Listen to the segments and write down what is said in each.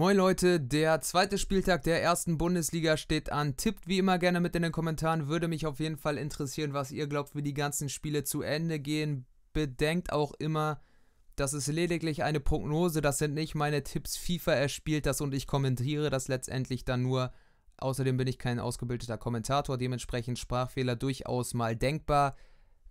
Moin Leute, der zweite Spieltag der ersten Bundesliga steht an. Tippt wie immer gerne mit in den Kommentaren. Würde mich auf jeden Fall interessieren, was ihr glaubt, wie die ganzen Spiele zu Ende gehen. Bedenkt auch immer, das ist lediglich eine Prognose. Das sind nicht meine Tipps. FIFA erspielt das und ich kommentiere das letztendlich dann nur. Außerdem bin ich kein ausgebildeter Kommentator, dementsprechend Sprachfehler durchaus mal denkbar.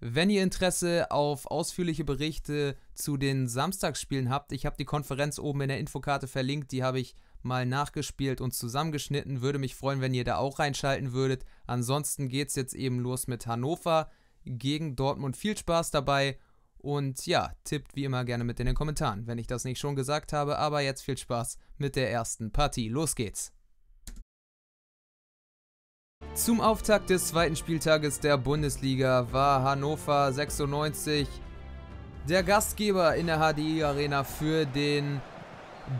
Wenn ihr Interesse auf ausführliche Berichte zu den Samstagsspielen habt, ich habe die Konferenz oben in der Infokarte verlinkt, die habe ich mal nachgespielt und zusammengeschnitten. Würde mich freuen, wenn ihr da auch reinschalten würdet. Ansonsten geht es jetzt eben los mit Hannover gegen Dortmund. Viel Spaß dabei und ja, tippt wie immer gerne mit in den Kommentaren, wenn ich das nicht schon gesagt habe. Aber jetzt viel Spaß mit der ersten Partie. Los geht's! Zum Auftakt des zweiten Spieltages der Bundesliga war Hannover 96 der Gastgeber in der HDI Arena für den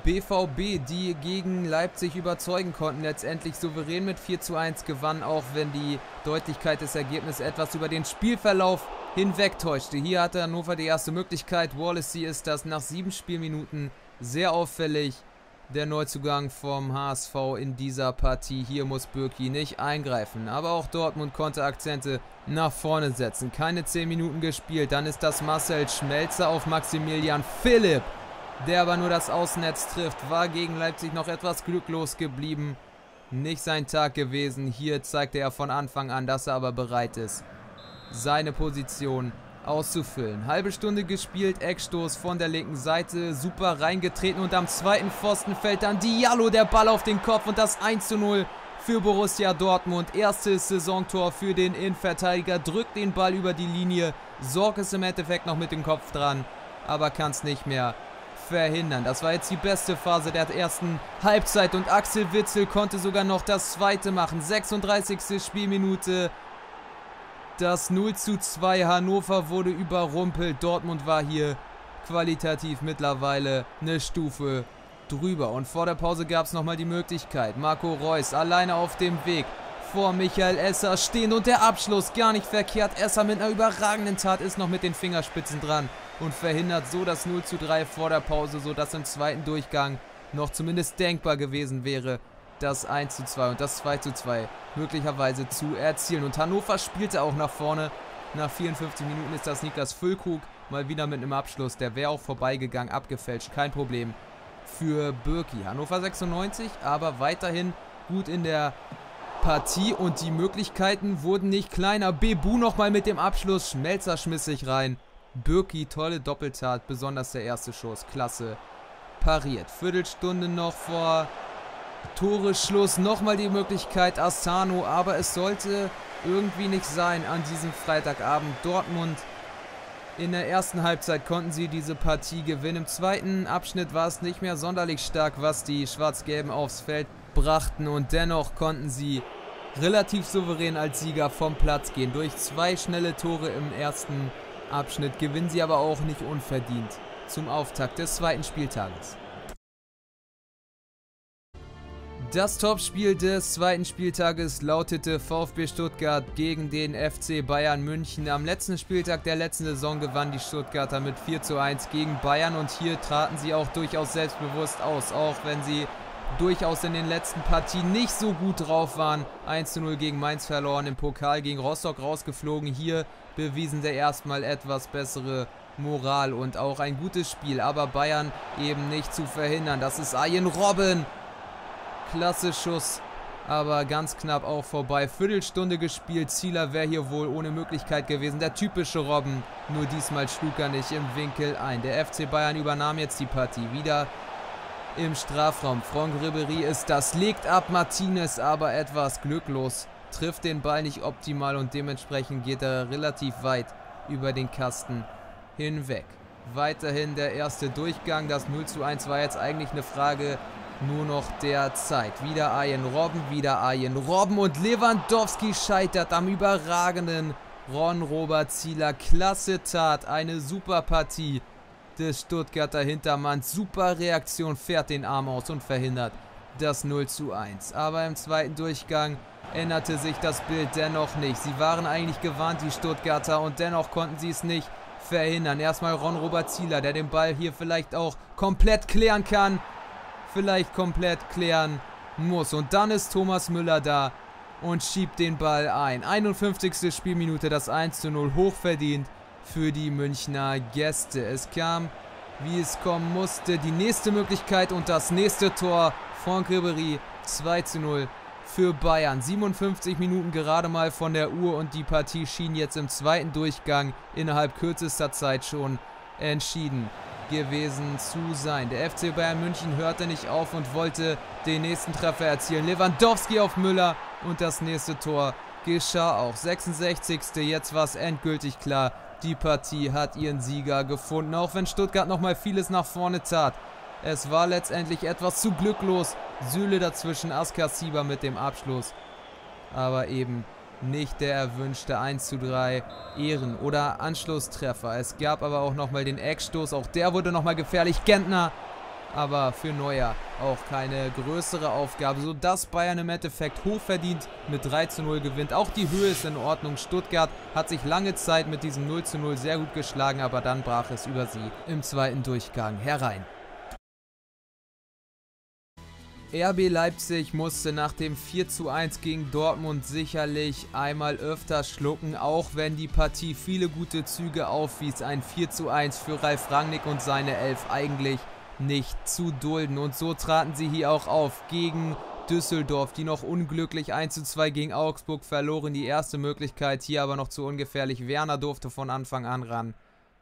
BVB, die gegen Leipzig überzeugen konnten. Letztendlich souverän mit 4 zu 1 gewann, auch wenn die Deutlichkeit des Ergebnisses etwas über den Spielverlauf hinwegtäuschte. Hier hatte Hannover die erste Möglichkeit. Wallacey ist das nach sieben Spielminuten sehr auffällig der Neuzugang vom HSV in dieser Partie. Hier muss Birki nicht eingreifen. Aber auch Dortmund konnte Akzente nach vorne setzen. Keine 10 Minuten gespielt. Dann ist das Marcel Schmelzer auf Maximilian Philipp. Der aber nur das Außennetz trifft. War gegen Leipzig noch etwas glücklos geblieben. Nicht sein Tag gewesen. Hier zeigte er von Anfang an, dass er aber bereit ist, seine Position auszufüllen. Halbe Stunde gespielt, Eckstoß von der linken Seite, super reingetreten und am zweiten Pfosten fällt dann Diallo der Ball auf den Kopf und das 1 zu 0 für Borussia Dortmund. Erstes Saisontor für den Innenverteidiger, drückt den Ball über die Linie, sorgt es im Endeffekt noch mit dem Kopf dran, aber kann es nicht mehr verhindern. Das war jetzt die beste Phase der ersten Halbzeit und Axel Witzel konnte sogar noch das zweite machen. 36. Spielminute das 0 zu 2 Hannover wurde überrumpelt. Dortmund war hier qualitativ mittlerweile eine Stufe drüber. Und vor der Pause gab es nochmal die Möglichkeit. Marco Reus alleine auf dem Weg vor Michael Esser stehen und der Abschluss gar nicht verkehrt. Esser mit einer überragenden Tat ist noch mit den Fingerspitzen dran und verhindert so das 0 zu 3 vor der Pause, sodass im zweiten Durchgang noch zumindest denkbar gewesen wäre, das 1 zu 2 und das 2 zu 2 möglicherweise zu erzielen. Und Hannover spielte auch nach vorne. Nach 54 Minuten ist das Niklas Füllkrug mal wieder mit einem Abschluss. Der wäre auch vorbeigegangen, abgefälscht, kein Problem für Birki. Hannover 96, aber weiterhin gut in der Partie und die Möglichkeiten wurden nicht kleiner. Bebu nochmal mit dem Abschluss, Schmelzer schmiss sich rein. Birki, tolle Doppeltat, besonders der erste Schuss, klasse pariert. Viertelstunde noch vor Toreschluss. Nochmal die Möglichkeit Asano, aber es sollte irgendwie nicht sein an diesem Freitagabend. Dortmund in der ersten Halbzeit konnten sie diese Partie gewinnen. Im zweiten Abschnitt war es nicht mehr sonderlich stark, was die Schwarz-Gelben aufs Feld brachten. Und dennoch konnten sie relativ souverän als Sieger vom Platz gehen. Durch zwei schnelle Tore im ersten Abschnitt gewinnen sie aber auch nicht unverdient zum Auftakt des zweiten Spieltages. Das Topspiel des zweiten Spieltages lautete VfB Stuttgart gegen den FC Bayern München. Am letzten Spieltag der letzten Saison gewann die Stuttgarter mit 4 zu 1 gegen Bayern und hier traten sie auch durchaus selbstbewusst aus, auch wenn sie durchaus in den letzten Partien nicht so gut drauf waren. 1 zu 0 gegen Mainz verloren, im Pokal gegen Rostock rausgeflogen. Hier bewiesen sie erstmal etwas bessere Moral und auch ein gutes Spiel, aber Bayern eben nicht zu verhindern. Das ist Ayen Robben Klasse Schuss, aber ganz knapp auch vorbei. Viertelstunde gespielt. Zieler wäre hier wohl ohne Möglichkeit gewesen. Der typische Robben, nur diesmal schlug er nicht im Winkel ein. Der FC Bayern übernahm jetzt die Partie. Wieder im Strafraum. Franck Ribery ist das. Legt ab Martinez, aber etwas glücklos. Trifft den Ball nicht optimal und dementsprechend geht er relativ weit über den Kasten hinweg. Weiterhin der erste Durchgang. Das 0 zu 1 war jetzt eigentlich eine Frage nur noch der Zeit. Wieder Arjen Robben, wieder Arjen Robben und Lewandowski scheitert am überragenden Ron-Robert Zieler. Klasse Tat, eine super Partie des Stuttgarter Hintermanns. Super Reaktion, fährt den Arm aus und verhindert das 0 zu 1. Aber im zweiten Durchgang änderte sich das Bild dennoch nicht. Sie waren eigentlich gewarnt, die Stuttgarter, und dennoch konnten sie es nicht verhindern. Erstmal Ron-Robert Zieler, der den Ball hier vielleicht auch komplett klären kann vielleicht komplett klären muss. Und dann ist Thomas Müller da und schiebt den Ball ein. 51. Spielminute, das 1 zu 0 hochverdient für die Münchner Gäste. Es kam, wie es kommen musste, die nächste Möglichkeit und das nächste Tor von Ribery 2 zu 0 für Bayern. 57 Minuten gerade mal von der Uhr und die Partie schien jetzt im zweiten Durchgang innerhalb kürzester Zeit schon entschieden gewesen zu sein. Der FC Bayern München hörte nicht auf und wollte den nächsten Treffer erzielen. Lewandowski auf Müller und das nächste Tor geschah auch. 66. Jetzt war es endgültig klar. Die Partie hat ihren Sieger gefunden, auch wenn Stuttgart nochmal vieles nach vorne tat. Es war letztendlich etwas zu glücklos. Süle dazwischen, Askar mit dem Abschluss. Aber eben nicht der erwünschte 1 zu 3 Ehren- oder Anschlusstreffer. Es gab aber auch nochmal den Eckstoß. Auch der wurde nochmal gefährlich. Gentner aber für Neuer auch keine größere Aufgabe, sodass Bayern im Endeffekt hochverdient mit 3 zu 0 gewinnt. Auch die Höhe ist in Ordnung. Stuttgart hat sich lange Zeit mit diesem 0 zu 0 sehr gut geschlagen, aber dann brach es über sie im zweiten Durchgang herein. RB Leipzig musste nach dem 4 zu 1 gegen Dortmund sicherlich einmal öfter schlucken, auch wenn die Partie viele gute Züge aufwies. Ein 4 zu 1 für Ralf Rangnick und seine Elf eigentlich nicht zu dulden. Und so traten sie hier auch auf gegen Düsseldorf, die noch unglücklich 1 zu 2 gegen Augsburg verloren. Die erste Möglichkeit hier aber noch zu ungefährlich. Werner durfte von Anfang an ran.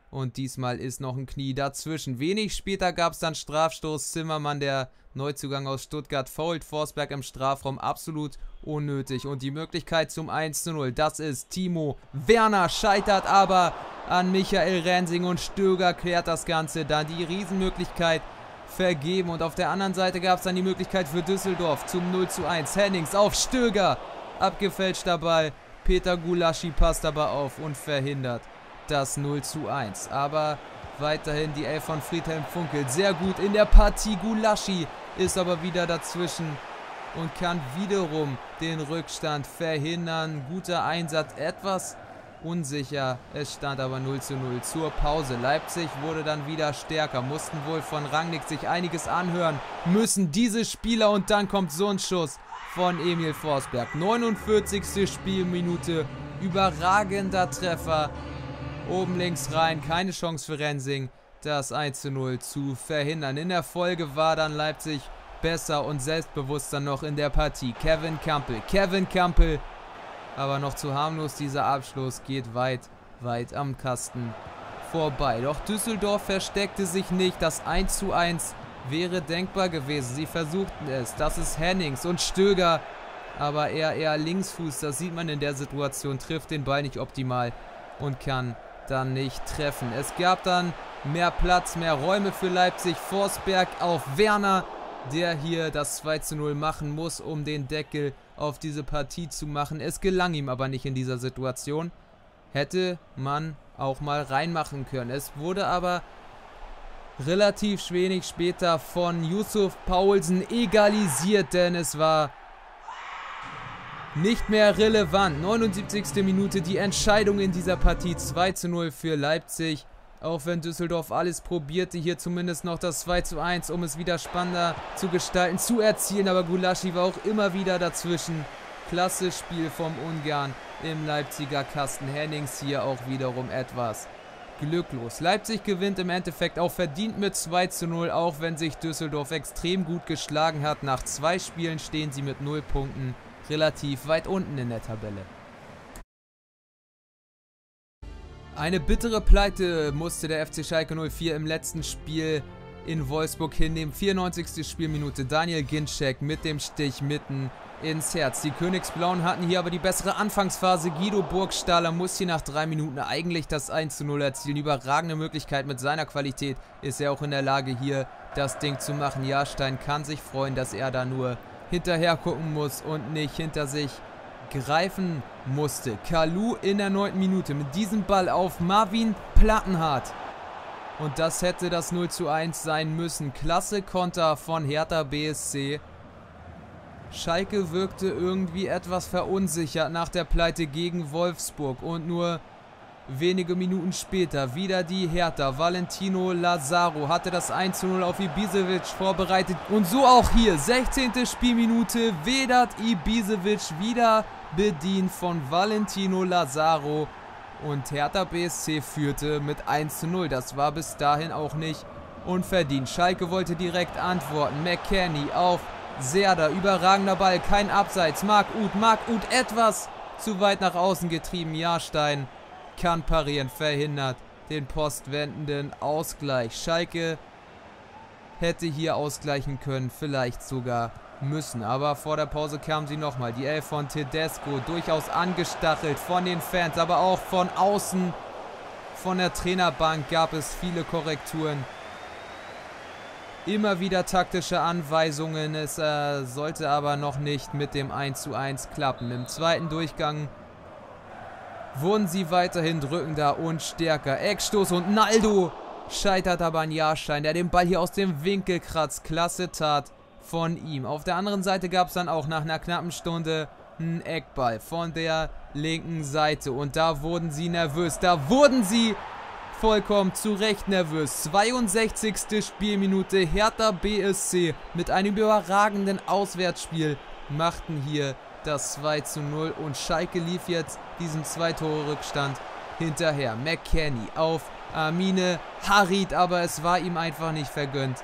Und diesmal ist noch ein Knie dazwischen. Wenig später gab es dann Strafstoß. Zimmermann, der Neuzugang aus Stuttgart, fault Forsberg im Strafraum. Absolut unnötig. Und die Möglichkeit zum 1 zu 0, das ist Timo Werner. Scheitert aber an Michael Rensing und Stöger klärt das Ganze. Dann die Riesenmöglichkeit vergeben. Und auf der anderen Seite gab es dann die Möglichkeit für Düsseldorf zum 0 zu 1. Hennings auf Stöger. Abgefälschter Ball. Peter Gulaschi passt aber auf und verhindert das 0 zu 1. Aber weiterhin die Elf von Friedhelm Funkel. Sehr gut in der Partie. Gulaschi ist aber wieder dazwischen und kann wiederum den Rückstand verhindern. Guter Einsatz, etwas unsicher. Es stand aber 0 zu 0 zur Pause. Leipzig wurde dann wieder stärker, mussten wohl von Rangnick sich einiges anhören müssen. Diese Spieler und dann kommt so ein Schuss von Emil Forsberg. 49. Spielminute, überragender Treffer Oben links rein, keine Chance für Rensing, das 1 zu 0 zu verhindern. In der Folge war dann Leipzig besser und selbstbewusster noch in der Partie. Kevin Campbell, Kevin Campbell, aber noch zu harmlos. Dieser Abschluss geht weit, weit am Kasten vorbei. Doch Düsseldorf versteckte sich nicht. Das 1 zu 1 wäre denkbar gewesen. Sie versuchten es. Das ist Hennings und Stöger. Aber er eher Linksfuß, das sieht man in der Situation, trifft den Ball nicht optimal und kann dann nicht treffen. Es gab dann mehr Platz, mehr Räume für Leipzig. Forsberg auf Werner, der hier das 2 zu 0 machen muss, um den Deckel auf diese Partie zu machen. Es gelang ihm aber nicht in dieser Situation. Hätte man auch mal reinmachen können. Es wurde aber relativ wenig später von Yusuf Paulsen egalisiert, denn es war nicht mehr relevant. 79. Minute die Entscheidung in dieser Partie 2 zu 0 für Leipzig. Auch wenn Düsseldorf alles probierte, hier zumindest noch das 2 zu 1, um es wieder spannender zu gestalten, zu erzielen. Aber Gulaschi war auch immer wieder dazwischen. Klasse Spiel vom Ungarn im Leipziger Kasten. Hennings hier auch wiederum etwas glücklos. Leipzig gewinnt im Endeffekt auch verdient mit 2 zu 0, auch wenn sich Düsseldorf extrem gut geschlagen hat. Nach zwei Spielen stehen sie mit 0 Punkten relativ weit unten in der Tabelle. Eine bittere Pleite musste der FC Schalke 04 im letzten Spiel in Wolfsburg hinnehmen. 94. Spielminute Daniel Ginczek mit dem Stich mitten ins Herz. Die Königsblauen hatten hier aber die bessere Anfangsphase. Guido Burgstaller muss hier nach drei Minuten eigentlich das 1 zu 0 erzielen. Überragende Möglichkeit mit seiner Qualität ist er auch in der Lage hier das Ding zu machen. Jahrstein kann sich freuen, dass er da nur hinterher gucken muss und nicht hinter sich greifen musste. Kalu in der neunten Minute mit diesem Ball auf Marvin Plattenhardt. Und das hätte das 0 zu 1 sein müssen. Klasse Konter von Hertha BSC. Schalke wirkte irgendwie etwas verunsichert nach der Pleite gegen Wolfsburg. Und nur Wenige Minuten später wieder die Hertha. Valentino Lazaro hatte das 1 0 auf Ibisevic vorbereitet. Und so auch hier. 16. Spielminute. Vedat Ibisevic wieder bedient von Valentino Lazaro. Und Hertha BSC führte mit 1 0. Das war bis dahin auch nicht unverdient. Schalke wollte direkt antworten. McKenny auf Serda. Überragender Ball. Kein Abseits. Marc Uth. Marc Uth etwas zu weit nach außen getrieben. Jahrstein kann parieren, verhindert den postwendenden Ausgleich. Schalke hätte hier ausgleichen können, vielleicht sogar müssen. Aber vor der Pause kam sie nochmal. Die Elf von Tedesco, durchaus angestachelt von den Fans, aber auch von außen. Von der Trainerbank gab es viele Korrekturen. Immer wieder taktische Anweisungen. Es äh, sollte aber noch nicht mit dem 1:1 klappen. Im zweiten Durchgang wurden sie weiterhin drückender und stärker. Eckstoß und Naldo scheitert aber an Jahrstein, der den Ball hier aus dem Winkel kratzt. Klasse Tat von ihm. Auf der anderen Seite gab es dann auch nach einer knappen Stunde einen Eckball von der linken Seite. Und da wurden sie nervös. Da wurden sie vollkommen zu Recht nervös. 62. Spielminute. Hertha BSC mit einem überragenden Auswärtsspiel machten hier das 2 zu 0 und Schalke lief jetzt diesem 2-Tore-Rückstand hinterher. McKenny auf Armine Harit, aber es war ihm einfach nicht vergönnt,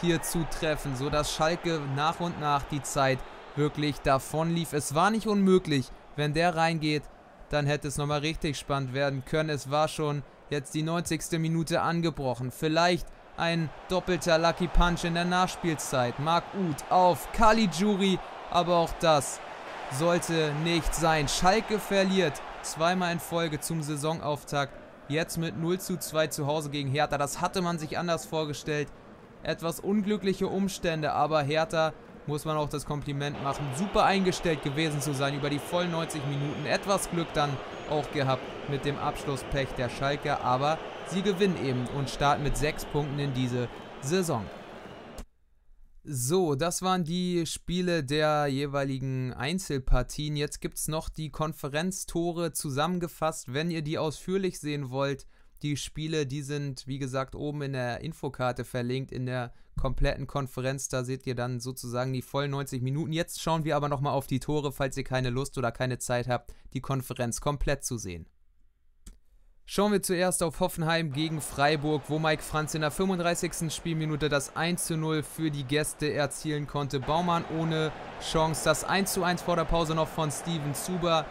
hier zu treffen, sodass Schalke nach und nach die Zeit wirklich davon lief. Es war nicht unmöglich, wenn der reingeht, dann hätte es nochmal richtig spannend werden können. Es war schon jetzt die 90. Minute angebrochen. Vielleicht ein doppelter Lucky Punch in der Nachspielzeit. Marc Uth auf Caligiuri, aber auch das sollte nicht sein. Schalke verliert zweimal in Folge zum Saisonauftakt. Jetzt mit 0 zu 2 zu Hause gegen Hertha. Das hatte man sich anders vorgestellt. Etwas unglückliche Umstände, aber Hertha muss man auch das Kompliment machen. Super eingestellt gewesen zu sein über die vollen 90 Minuten. Etwas Glück dann auch gehabt mit dem Abschlusspech der Schalke, aber sie gewinnen eben und starten mit 6 Punkten in diese Saison. So, das waren die Spiele der jeweiligen Einzelpartien. Jetzt gibt es noch die Konferenztore zusammengefasst. Wenn ihr die ausführlich sehen wollt, die Spiele, die sind, wie gesagt, oben in der Infokarte verlinkt, in der kompletten Konferenz. Da seht ihr dann sozusagen die vollen 90 Minuten. Jetzt schauen wir aber nochmal auf die Tore, falls ihr keine Lust oder keine Zeit habt, die Konferenz komplett zu sehen. Schauen wir zuerst auf Hoffenheim gegen Freiburg, wo Mike Franz in der 35. Spielminute das 1 zu 0 für die Gäste erzielen konnte. Baumann ohne Chance. Das 1 zu 1 vor der Pause noch von Steven Zuber.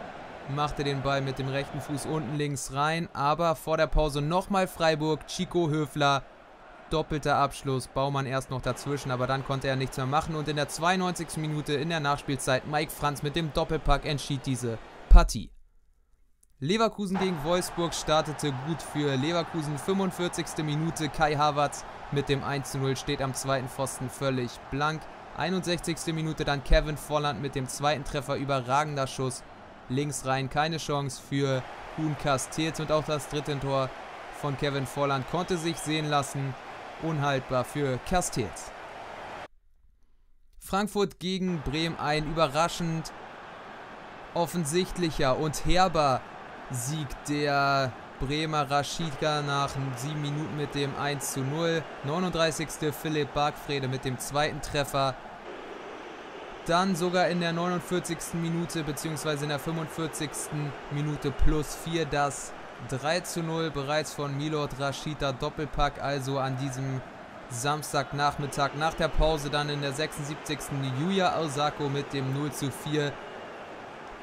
Machte den Ball mit dem rechten Fuß unten links rein. Aber vor der Pause nochmal Freiburg. Chico Höfler. Doppelter Abschluss. Baumann erst noch dazwischen, aber dann konnte er nichts mehr machen. Und in der 92. Minute in der Nachspielzeit Mike Franz mit dem Doppelpack entschied diese Partie. Leverkusen gegen Wolfsburg startete gut für Leverkusen. 45. Minute Kai Havertz mit dem 1-0 steht am zweiten Pfosten völlig blank. 61. Minute dann Kevin Volland mit dem zweiten Treffer. Überragender Schuss. Links rein keine Chance für Kuhn Castells. Und auch das dritte Tor von Kevin Volland konnte sich sehen lassen. Unhaltbar für Castells. Frankfurt gegen Bremen ein überraschend offensichtlicher und herber Sieg der Bremer Raschidka nach 7 Minuten mit dem 1 zu 0. 39. Philipp Bargfrede mit dem zweiten Treffer. Dann sogar in der 49. Minute bzw. in der 45. Minute plus 4 das 3 zu 0 bereits von Milot Raschita Doppelpack also an diesem Samstagnachmittag nach der Pause dann in der 76. Yuya Osako mit dem 0 zu 4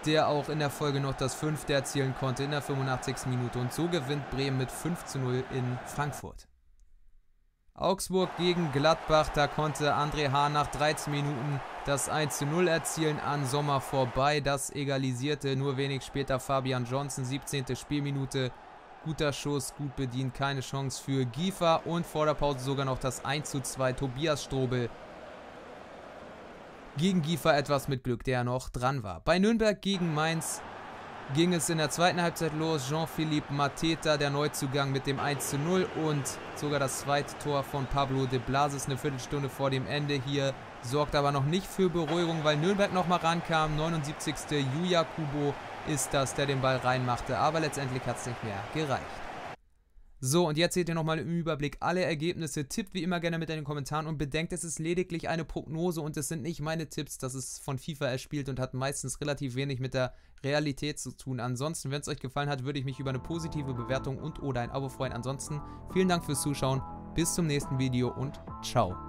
der auch in der Folge noch das fünfte erzielen konnte in der 85. Minute. Und so gewinnt Bremen mit 5 zu 0 in Frankfurt. Augsburg gegen Gladbach, da konnte André Hahn nach 13 Minuten das 1 zu 0 erzielen an Sommer vorbei. Das egalisierte nur wenig später Fabian Johnson, 17. Spielminute. Guter Schuss, gut bedient, keine Chance für Giefer und vor der Pause sogar noch das 1 zu 2 Tobias Strobel gegen Giefer etwas mit Glück, der noch dran war. Bei Nürnberg gegen Mainz ging es in der zweiten Halbzeit los. Jean-Philippe Mateta, der Neuzugang mit dem 1 zu 0 und sogar das zweite Tor von Pablo de Blasis eine Viertelstunde vor dem Ende hier sorgt aber noch nicht für Beruhigung, weil Nürnberg nochmal rankam. 79. Yuya Kubo ist das, der den Ball reinmachte, aber letztendlich hat es nicht mehr gereicht. So, und jetzt seht ihr nochmal im Überblick alle Ergebnisse. Tippt wie immer gerne mit in den Kommentaren und bedenkt, es ist lediglich eine Prognose und es sind nicht meine Tipps. Das ist von FIFA erspielt und hat meistens relativ wenig mit der Realität zu tun. Ansonsten, wenn es euch gefallen hat, würde ich mich über eine positive Bewertung und oder ein Abo freuen. Ansonsten, vielen Dank fürs Zuschauen, bis zum nächsten Video und ciao.